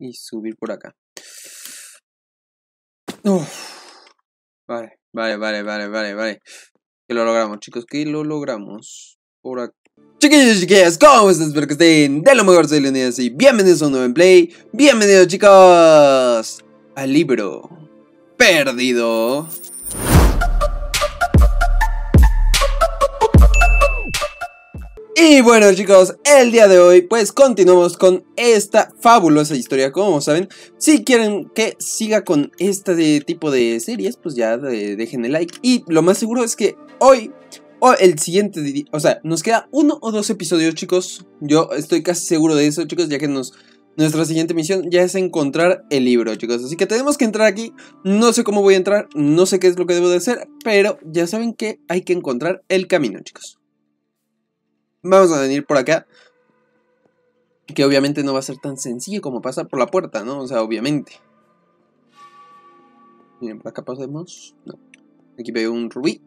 y subir por acá. Uf. Vale, vale, vale, vale, vale, vale. Que lo logramos, chicos, que lo logramos. Por acá. Chiquillos chiquillas, ¿cómo están? Espero que estén de lo mejor, soy Leonidas y bienvenidos a un nuevo gameplay. Bienvenidos, chicos, al libro perdido. Y bueno chicos, el día de hoy pues continuamos con esta fabulosa historia, como saben, si quieren que siga con este tipo de series, pues ya dejen el like. Y lo más seguro es que hoy o el siguiente, o sea, nos queda uno o dos episodios chicos, yo estoy casi seguro de eso chicos, ya que nos, nuestra siguiente misión ya es encontrar el libro chicos, así que tenemos que entrar aquí, no sé cómo voy a entrar, no sé qué es lo que debo de hacer, pero ya saben que hay que encontrar el camino chicos. Vamos a venir por acá. Que obviamente no va a ser tan sencillo como pasar por la puerta, ¿no? O sea, obviamente. Miren, por acá pasemos. No. Aquí veo un rubí.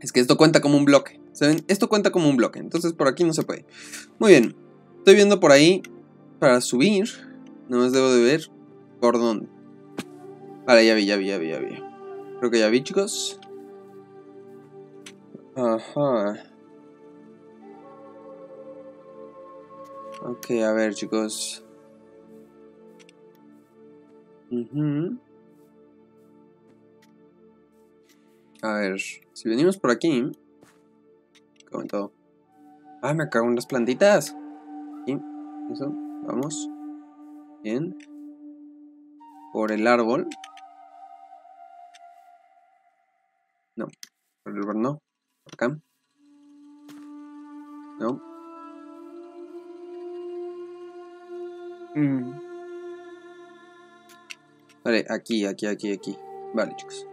Es que esto cuenta como un bloque. ¿Saben? Esto cuenta como un bloque. Entonces por aquí no se puede. Muy bien. Estoy viendo por ahí. Para subir. No más debo de ver. ¿Por dónde? Vale, ya vi, ya vi, ya vi, ya vi. Creo que ya vi, chicos. Ajá. Ok, a ver chicos. A ver, si venimos por aquí. Como todo. Ah, me cago en las plantitas. Y eso, vamos. Bien. Por el árbol. No, por el árbol no. Acá. No. Mm. Vale, aquí, aquí, aquí, aquí. Vale, chicos.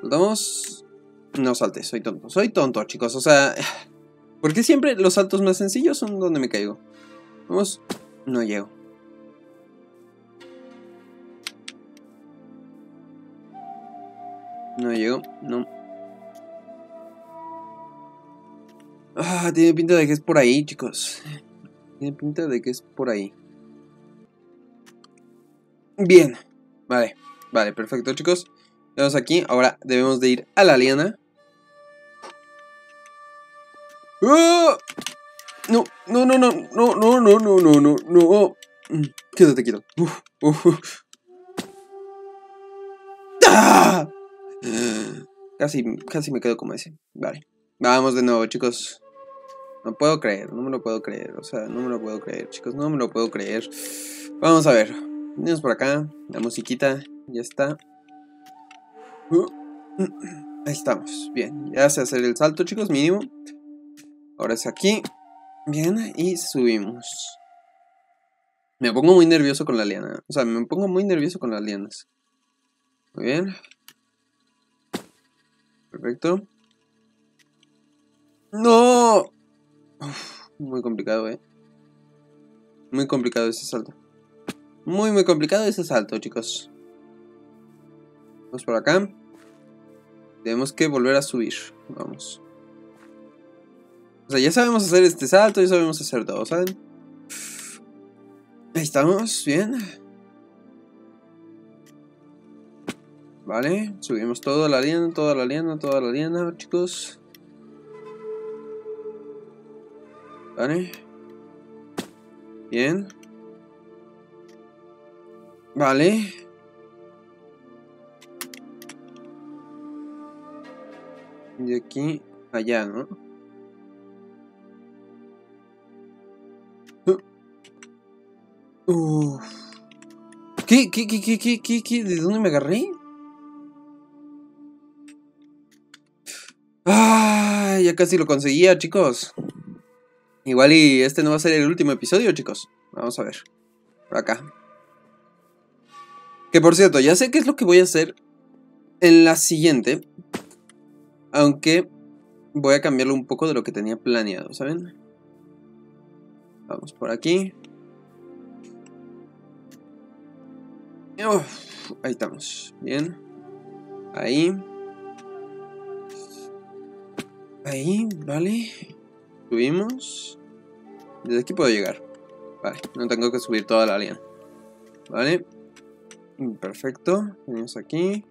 Saltamos. No salte, soy tonto. Soy tonto, chicos. O sea... Porque siempre los saltos más sencillos son donde me caigo. Vamos. No llego. No llego. No. Ah, tiene pinta de que es por ahí, chicos. Tiene pinta de que es por ahí. Bien. Vale. Vale, perfecto, chicos. Vamos aquí. Ahora debemos de ir a la liana. ¡Ah! No, no, no, no, no, no, no, no, no, no, no. Quédate quieto. ¡Ah! Casi, casi me quedo como ese. Vale. Vamos de nuevo, chicos. No puedo creer, no me lo puedo creer. O sea, no me lo puedo creer, chicos. No me lo puedo creer. Vamos a ver. Venimos por acá. La musiquita. Ya está. Ahí estamos. Bien. Ya sé hacer el salto, chicos. Mínimo. Ahora es aquí. Bien. Y subimos. Me pongo muy nervioso con la liana. O sea, me pongo muy nervioso con las lianas. Muy bien. Perfecto. ¡No! Muy complicado, eh. Muy complicado ese salto. Muy, muy complicado ese salto, chicos. Vamos por acá. Tenemos que volver a subir. Vamos. O sea, ya sabemos hacer este salto, ya sabemos hacer todo, ¿saben? Ahí estamos, bien. Vale, subimos toda la liana, toda la liana, toda la liana, chicos. Vale. Bien. Vale. De aquí allá, ¿no? Uf. ¿Qué, qué, qué, qué, qué, qué, qué? ¿De dónde me agarré? Ah, ya casi lo conseguía, chicos. Igual y este no va a ser el último episodio, chicos. Vamos a ver. Por acá. Que por cierto, ya sé qué es lo que voy a hacer en la siguiente. Aunque voy a cambiarlo un poco de lo que tenía planeado, ¿saben? Vamos por aquí. ahí estamos. Bien. Ahí. Ahí, vale. Subimos. Desde aquí puedo llegar. Vale, no tengo que subir toda la liana. Vale. Perfecto. Venimos aquí.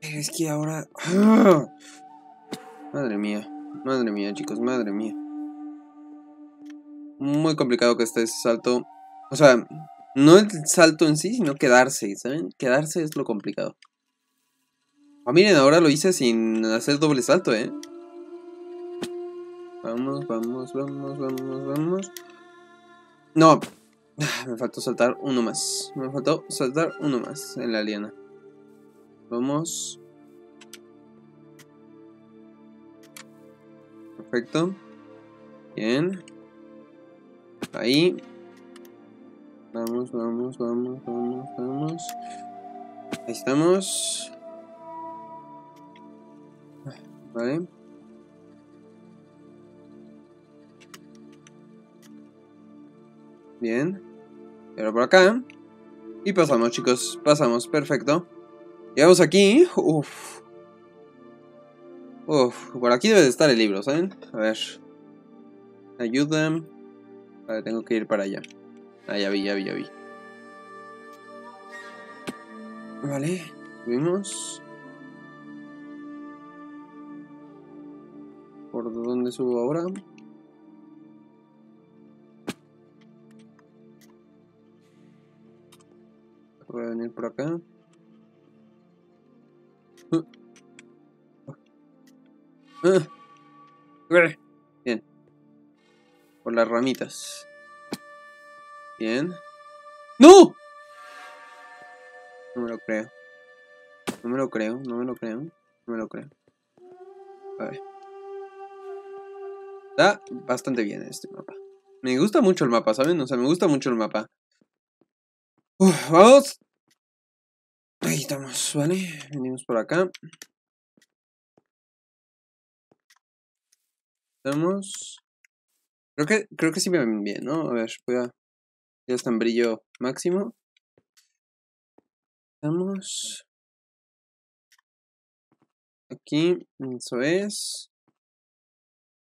Es que ahora... ¡Ah! Madre mía. Madre mía, chicos. Madre mía. Muy complicado que esté ese salto. O sea, no el salto en sí, sino quedarse, ¿saben? Quedarse es lo complicado. Ah, miren, ahora lo hice sin hacer doble salto, ¿eh? Vamos, vamos, vamos, vamos, vamos. No. Me faltó saltar uno más. Me faltó saltar uno más en la liana. Vamos. Perfecto. Bien. Ahí. Vamos, vamos, vamos, vamos, vamos. Ahí estamos. Vale. Bien. Pero por acá. Y pasamos, chicos. Pasamos, perfecto. Llegamos aquí. Uf. Uf. Por aquí debe de estar el libro, ¿saben? A ver. Ayuda. Vale, tengo que ir para allá. Ah, ya vi, ya vi, ya vi. Vale. Subimos. ¿Por dónde subo ahora? Voy a venir por acá. Uh. Uh. Bien. Por las ramitas. Bien. ¡No! No me lo creo. No me lo creo, no me lo creo. No me lo creo. A ver. Está bastante bien este mapa. Me gusta mucho el mapa, ¿saben? O sea, me gusta mucho el mapa. Uf, vamos. Ahí estamos, ¿vale? Venimos por acá. Estamos. Creo que, creo que sí me ven bien, ¿no? A ver, voy a... Ya está en brillo máximo. Estamos. Aquí, eso es.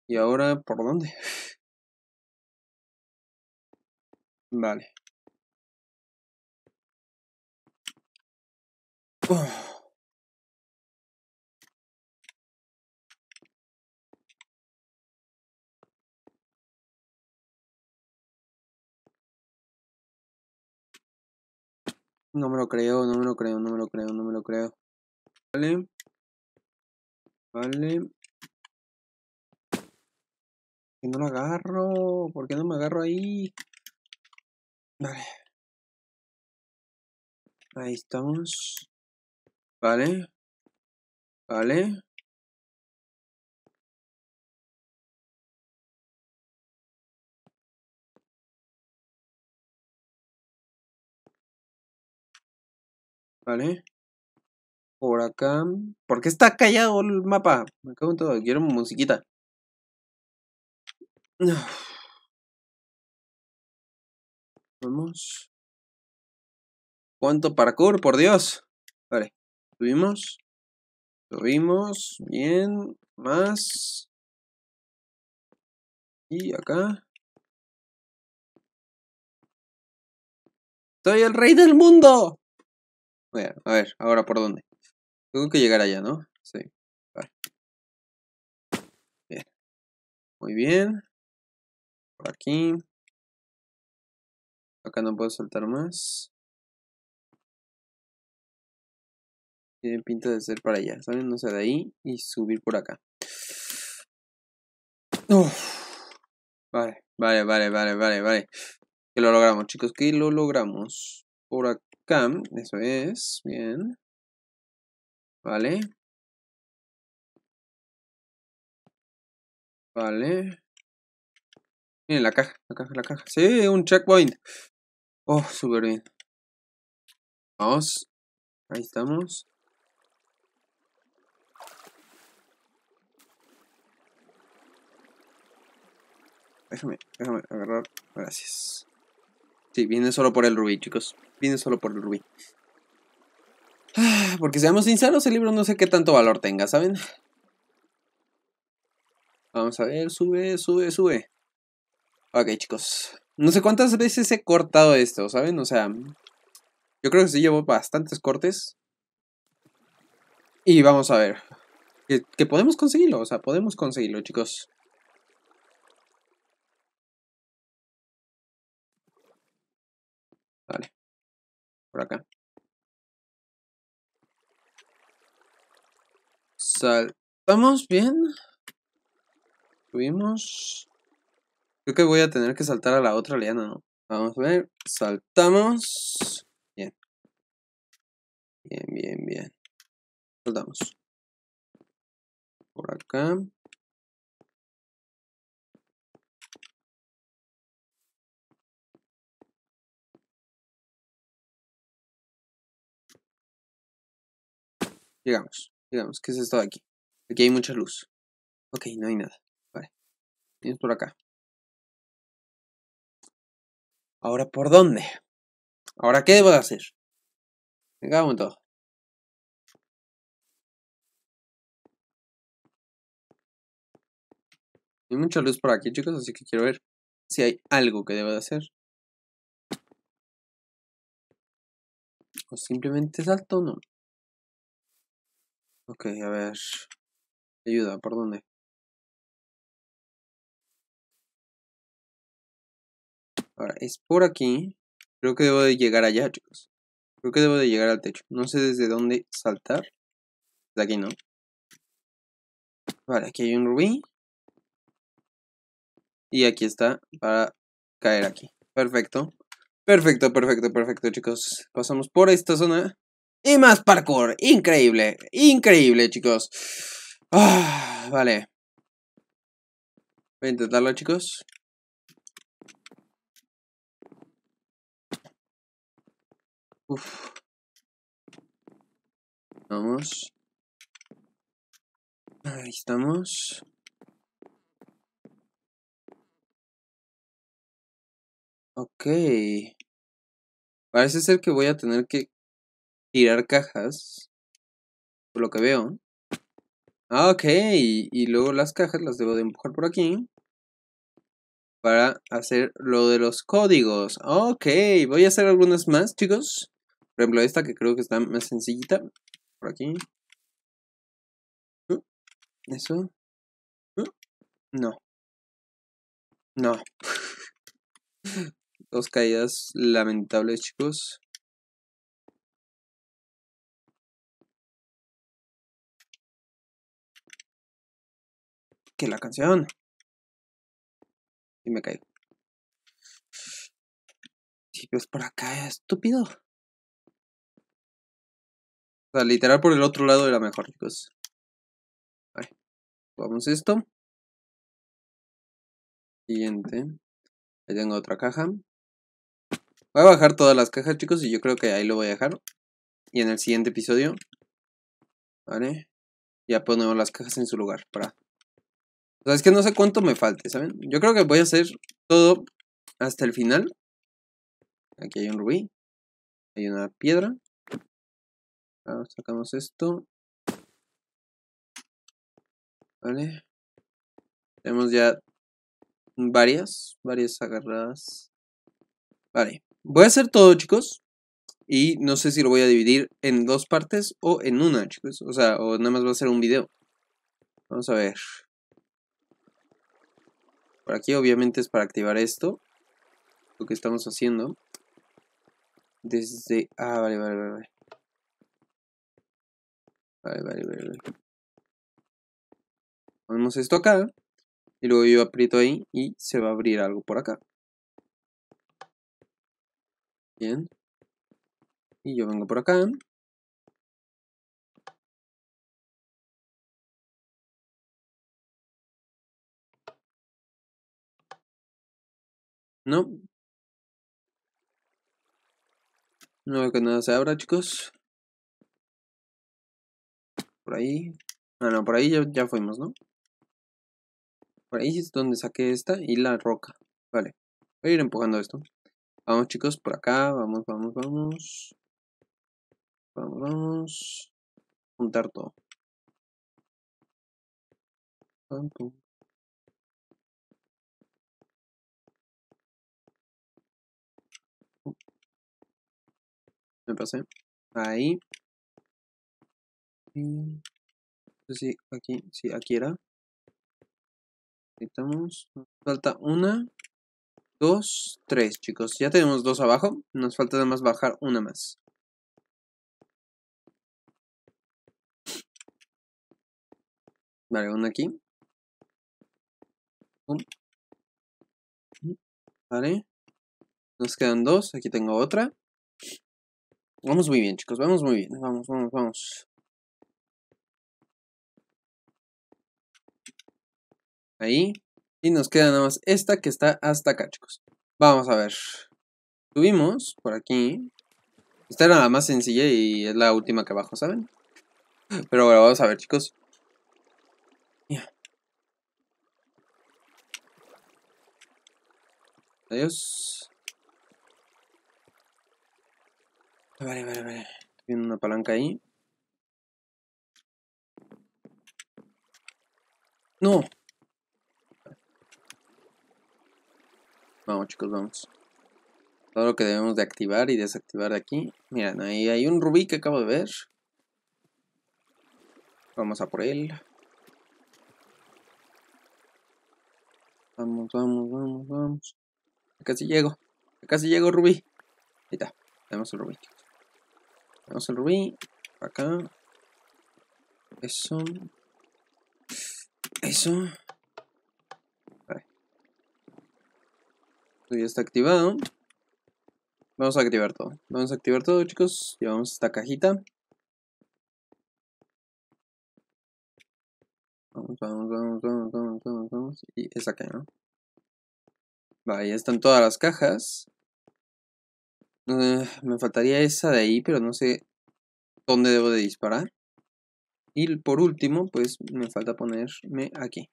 ¿Y ahora por dónde? Vale. No me lo creo, no me lo creo, no me lo creo, no me lo creo. Vale. Vale. ¿Por qué no lo agarro? ¿Por qué no me agarro ahí? Vale. Ahí estamos. Vale. Vale. Vale. Por acá. ¿Por qué está callado el mapa? Me cago en todo. Quiero musiquita. Vamos. ¿Cuánto parkour? Por Dios. Vale. Subimos. Subimos. Bien. Más. Y acá. ¡Soy el rey del mundo! a ver, ahora por dónde. Tengo que llegar allá, ¿no? Sí. Vale. Bien. Muy bien. Por aquí. Acá no puedo saltar más. Tiene pinta de ser para allá, ¿saben? No sé, de ahí y subir por acá. Vale, vale, vale, vale, vale, vale. Que lo logramos, chicos, que lo logramos. Por acá, eso es, bien. Vale. Vale. Miren la caja, la caja, la caja. Sí, un checkpoint. Oh, súper bien. Vamos. Ahí estamos. Déjame, déjame agarrar. Gracias. Sí, viene solo por el rubí, chicos. Viene solo por el rubí. Ah, porque seamos sinceros, el libro no sé qué tanto valor tenga, ¿saben? Vamos a ver, sube, sube, sube. Ok, chicos. No sé cuántas veces he cortado esto, ¿saben? O sea, yo creo que sí llevo bastantes cortes. Y vamos a ver. Que, que podemos conseguirlo, o sea, podemos conseguirlo, chicos. Vale. Por acá. Saltamos bien. Subimos. Creo que voy a tener que saltar a la otra liana, ¿no? Vamos a ver. Saltamos. Bien. Bien, bien, bien. Saltamos. Por acá. Llegamos. Llegamos. ¿Qué es esto de aquí? Aquí hay mucha luz. Ok, no hay nada. Vale. Vienes por acá. Ahora, ¿por dónde? ¿Ahora qué debo de hacer? Venga, un todo. Hay mucha luz por aquí, chicos, así que quiero ver si hay algo que debo de hacer. O simplemente salto, no. Ok, a ver. Ayuda, ¿por dónde? Ahora, es por aquí. Creo que debo de llegar allá, chicos. Creo que debo de llegar al techo. No sé desde dónde saltar. De aquí no. Vale, aquí hay un rubí. Y aquí está para caer aquí. Perfecto. Perfecto, perfecto, perfecto, chicos. Pasamos por esta zona. Y más parkour. Increíble. Increíble, chicos. Ah, vale. Voy a intentarlo, chicos. Uf. Vamos. Ahí estamos. Ok. Parece ser que voy a tener que tirar cajas. Por lo que veo. Ah, ok. Y luego las cajas las debo de empujar por aquí. Para hacer lo de los códigos. Ok. Voy a hacer algunas más, chicos. Por ejemplo, esta que creo que está más sencillita. Por aquí. Eso. No. No. Dos caídas lamentables, chicos. Que la canción. Y me caigo. Pues por acá, estúpido. O sea, literal por el otro lado era mejor, chicos. Vamos esto. Siguiente. Ahí tengo otra caja. Voy a bajar todas las cajas, chicos, y yo creo que ahí lo voy a dejar. Y en el siguiente episodio, ¿vale? Ya ponemos las cajas en su lugar para... O sea, es que no sé cuánto me falte, ¿saben? Yo creo que voy a hacer todo hasta el final. Aquí hay un rubí. Hay una piedra. Ahora sacamos esto. Vale. Tenemos ya varias, varias agarradas. Vale. Voy a hacer todo, chicos. Y no sé si lo voy a dividir en dos partes o en una, chicos. O sea, o nada más va a ser un video. Vamos a ver. Por aquí obviamente es para activar esto. Lo que estamos haciendo. Desde... Ah, vale, vale, vale. Vale, vale, vale. Ponemos esto acá. Y luego yo aprieto ahí y se va a abrir algo por acá. Bien. Y yo vengo por acá. No. No veo que nada se abra, chicos por ahí. Ah, no, por ahí ya, ya fuimos, ¿no? Por ahí es donde saqué esta y la roca. Vale, voy a ir empujando esto. Vamos chicos, por acá, vamos, vamos, vamos. Vamos, vamos. Juntar todo. Me pasé. Ahí. Mm, Sí, aquí, sí, aquí era. Quitamos. Falta una, dos, tres, chicos. Ya tenemos dos abajo. Nos falta nada más bajar una más. Vale, una aquí. Vale. Nos quedan dos. Aquí tengo otra. Vamos muy bien, chicos. Vamos muy bien. Vamos, vamos, vamos. Ahí. Y nos queda nada más esta que está hasta acá, chicos. Vamos a ver. Subimos por aquí. Esta era la más sencilla y es la última que abajo, ¿saben? Pero bueno, vamos a ver, chicos. Ya. Adiós. Vale, vale, vale. Tiene una palanca ahí. No. Vamos, chicos, vamos. Todo lo que debemos de activar y desactivar de aquí. Miren, ahí hay un rubí que acabo de ver. Vamos a por él. Vamos, vamos, vamos, vamos. Casi llego. Casi llego, Rubí. Ahí está. Tenemos el Rubí. Tenemos el Rubí. Acá. Eso. Eso. Ya está activado. Vamos a activar todo. Vamos a activar todo, chicos. Llevamos esta cajita. Vamos, vamos, vamos, vamos, vamos, vamos, vamos. Y esa acá, ¿no? Vale, ya están todas las cajas. Uh, me faltaría esa de ahí, pero no sé dónde debo de disparar. Y por último, pues me falta ponerme aquí.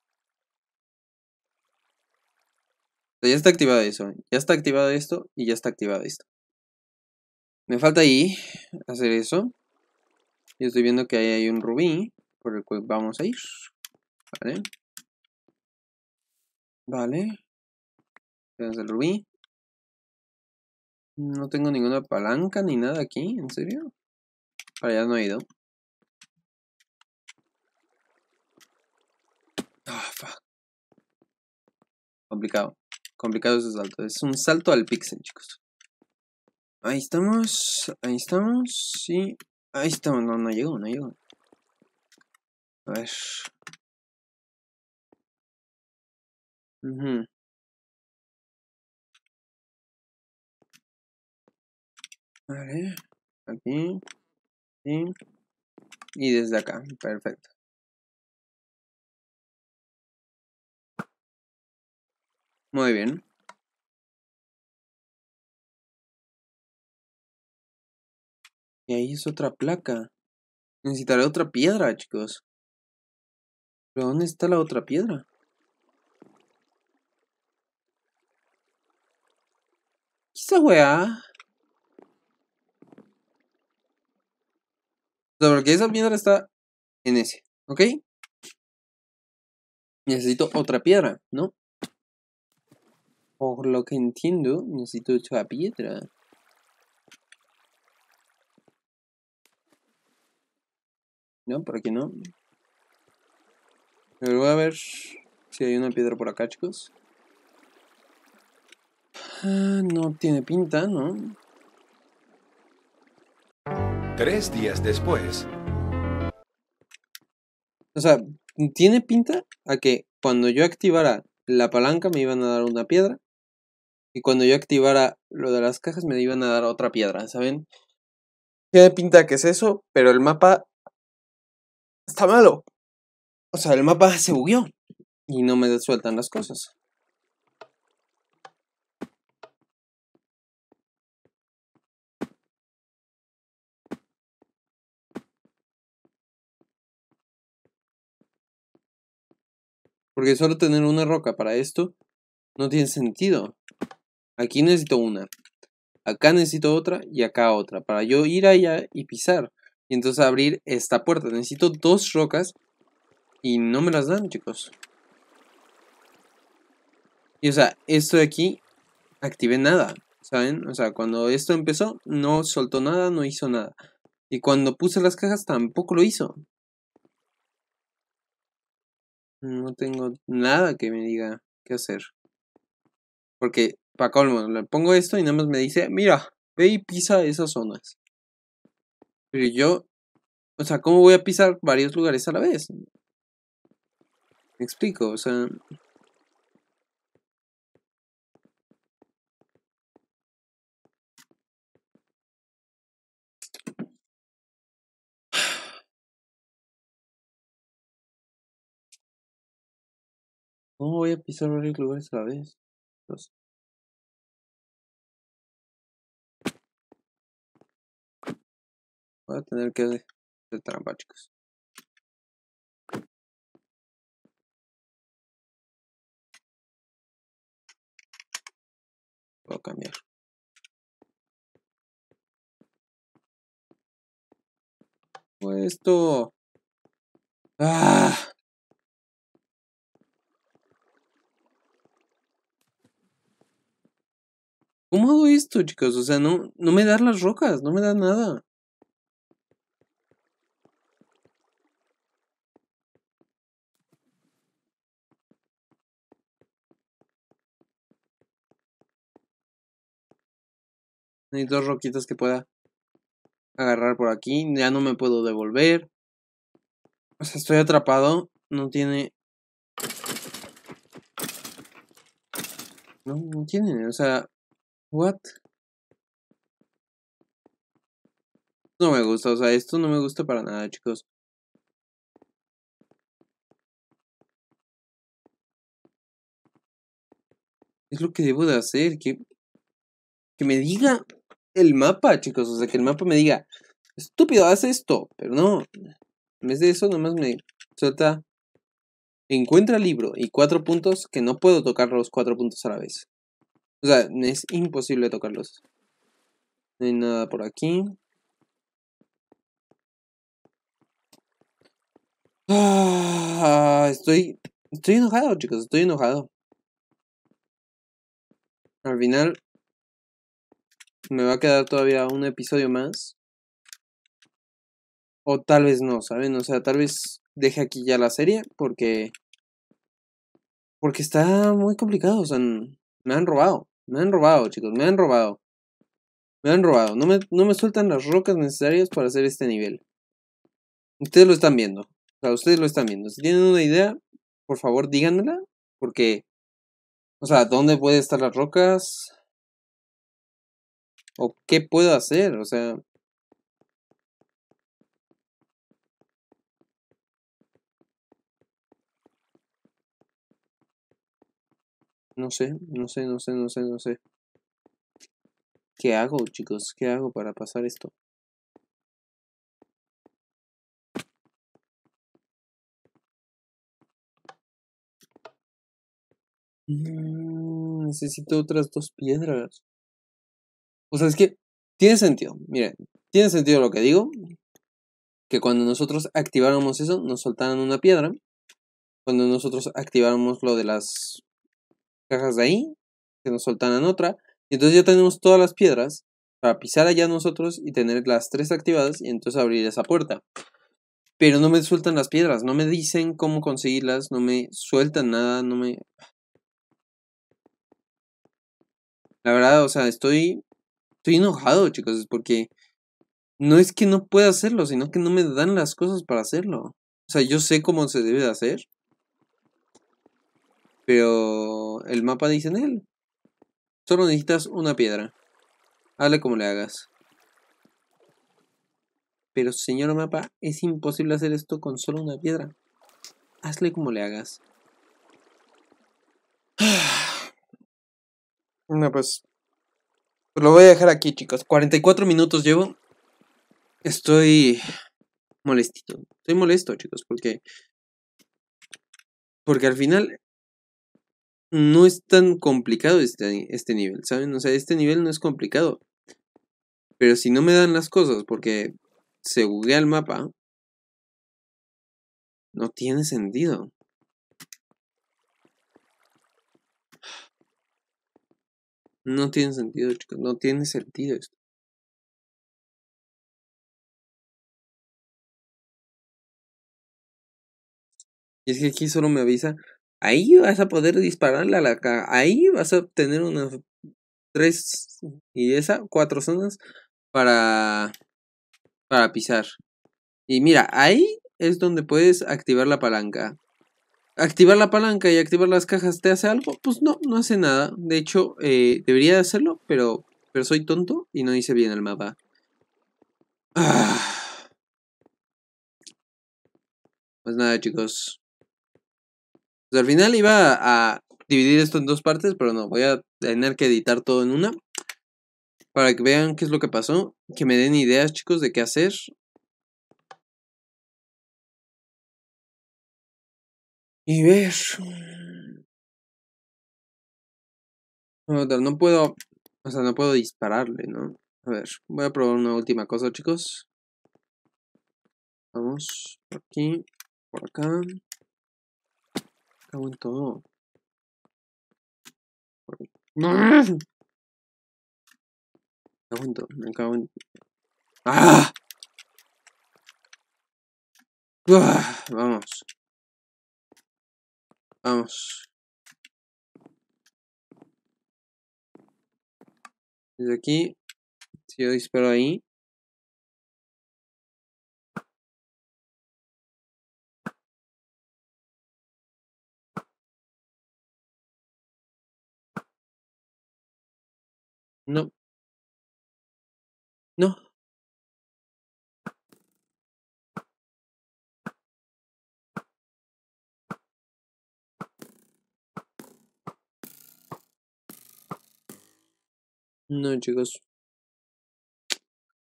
Ya está activado eso. Ya está activado esto y ya está activado esto. Me falta ahí hacer eso. Y estoy viendo que ahí hay un rubí por el cual vamos a ir. Vale. Vale. Tenemos el rubí. No tengo ninguna palanca ni nada aquí, ¿en serio? Para allá no he ido. Ah, fuck. Complicado. Complicado ese salto. Es un salto al pixel, chicos. Ahí estamos. Ahí estamos. Sí. Ahí estamos. No, no llegó, no llegó. A ver. Vale. Aquí. Y desde acá. Perfecto. Muy bien. Y ahí es otra placa. Necesitaré otra piedra, chicos. ¿Pero dónde está la otra piedra? ¿Qué esa weá? Porque esa piedra está en ese, ¿ok? Necesito otra piedra, ¿no? Por lo que entiendo, necesito otra piedra. No, por aquí no. Pero voy a ver si hay una piedra por acá, chicos. Ah, no tiene pinta, ¿no? Tres días después. O sea, tiene pinta a que cuando yo activara la palanca me iban a dar una piedra. Y cuando yo activara lo de las cajas me iban a dar otra piedra, ¿saben? Tiene pinta que es eso, pero el mapa está malo. O sea, el mapa se bugueó y no me sueltan las cosas. Porque solo tener una roca para esto no tiene sentido. Aquí necesito una. Acá necesito otra y acá otra. Para yo ir allá y pisar. Y entonces abrir esta puerta. Necesito dos rocas. Y no me las dan, chicos. Y o sea, esto de aquí. Activé nada. ¿Saben? O sea, cuando esto empezó, no soltó nada, no hizo nada. Y cuando puse las cajas, tampoco lo hizo. No tengo nada que me diga qué hacer. Porque, para colmo, le pongo esto y nada más me dice, mira, ve y pisa esas zonas. Pero yo, o sea, ¿cómo voy a pisar varios lugares a la vez? Me explico, o sea... ¿Cómo voy a pisar varios lugares a la vez? Pues, voy a tener que hacer trampa, chicos. Voy a cambiar. Esto. Ah. ¿Cómo hago esto, chicos? O sea, no, no me dan las rocas, no me da nada. Hay dos roquitas que pueda agarrar por aquí. Ya no me puedo devolver. O sea, estoy atrapado. No tiene... No, no tiene. O sea... What? No me gusta. O sea, esto no me gusta para nada, chicos. Es lo que debo de hacer. Que, que me diga el mapa, chicos. O sea, que el mapa me diga, estúpido, haz esto. Pero no. En vez de eso, nomás me suelta. Encuentra libro y cuatro puntos que no puedo tocar los cuatro puntos a la vez. O sea, es imposible tocarlos. No hay nada por aquí. Ah, estoy, estoy enojado, chicos. Estoy enojado. Al final, me va a quedar todavía un episodio más. O tal vez no, ¿saben? O sea, tal vez deje aquí ya la serie porque... Porque está muy complicado, o sea, me han robado. Me han robado, chicos, me han robado. Me han robado. No me, no me sueltan las rocas necesarias para hacer este nivel. Ustedes lo están viendo. O sea, ustedes lo están viendo. Si tienen una idea, por favor díganmela. Porque... O sea, ¿dónde pueden estar las rocas? ¿O qué puedo hacer? O sea... No sé, no sé, no sé, no sé, no sé. ¿Qué hago, chicos? ¿Qué hago para pasar esto? Mm, necesito otras dos piedras. O sea, es que tiene sentido. Miren, tiene sentido lo que digo. Que cuando nosotros activáramos eso, nos soltaran una piedra. Cuando nosotros activáramos lo de las cajas de ahí, que nos soltaran otra. Y entonces ya tenemos todas las piedras para pisar allá nosotros y tener las tres activadas y entonces abrir esa puerta. Pero no me sueltan las piedras, no me dicen cómo conseguirlas, no me sueltan nada, no me... La verdad, o sea, estoy Estoy enojado, chicos, porque no es que no pueda hacerlo, sino que no me dan las cosas para hacerlo. O sea, yo sé cómo se debe de hacer. Pero el mapa dice en él. Solo necesitas una piedra. Hazle como le hagas. Pero señor mapa, es imposible hacer esto con solo una piedra. Hazle como le hagas. No, pues lo voy a dejar aquí, chicos. 44 minutos llevo. Estoy molestito. Estoy molesto, chicos, porque... Porque al final no es tan complicado este, este nivel, ¿saben? O sea, este nivel no es complicado. Pero si no me dan las cosas porque se buguea el mapa, no tiene sentido. No tiene sentido, chicos. No tiene sentido esto. Y es que aquí solo me avisa. Ahí vas a poder dispararle a la caja. Ahí vas a obtener unas tres y esa, cuatro zonas para, para pisar. Y mira, ahí es donde puedes activar la palanca. Activar la palanca y activar las cajas, ¿te hace algo? Pues no, no hace nada. De hecho, eh, debería hacerlo, pero, pero soy tonto y no hice bien el mapa. Pues nada, chicos. Pues al final iba a dividir esto en dos partes, pero no, voy a tener que editar todo en una. Para que vean qué es lo que pasó. Que me den ideas, chicos, de qué hacer. Y ver. No puedo. O sea, no puedo dispararle, ¿no? A ver, voy a probar una última cosa, chicos. Vamos, por aquí, por acá. Cago en todo. ¡No! Cago en todo, me cago en... ¡Ah! ¡Ah! Vamos. Vamos. Desde aquí, si yo disparo ahí. No. No. No, chicos.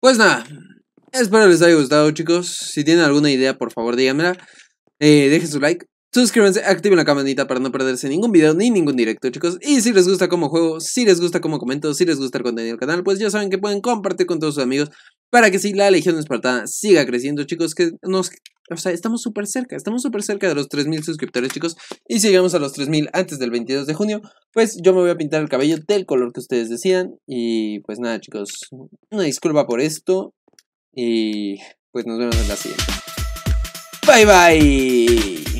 Pues nada. Espero les haya gustado, chicos. Si tienen alguna idea, por favor, díganmela. Eh, dejen su like. Suscríbanse, activen la campanita para no perderse ningún video ni ningún directo, chicos. Y si les gusta cómo juego, si les gusta cómo comento, si les gusta el contenido del canal, pues ya saben que pueden compartir con todos sus amigos para que si la Legión Espartana siga creciendo, chicos, que nos... O sea, estamos súper cerca, estamos súper cerca de los 3.000 suscriptores, chicos. Y si llegamos a los 3.000 antes del 22 de junio, pues yo me voy a pintar el cabello del color que ustedes decidan. Y pues nada, chicos, una disculpa por esto. Y pues nos vemos en la siguiente. Bye bye.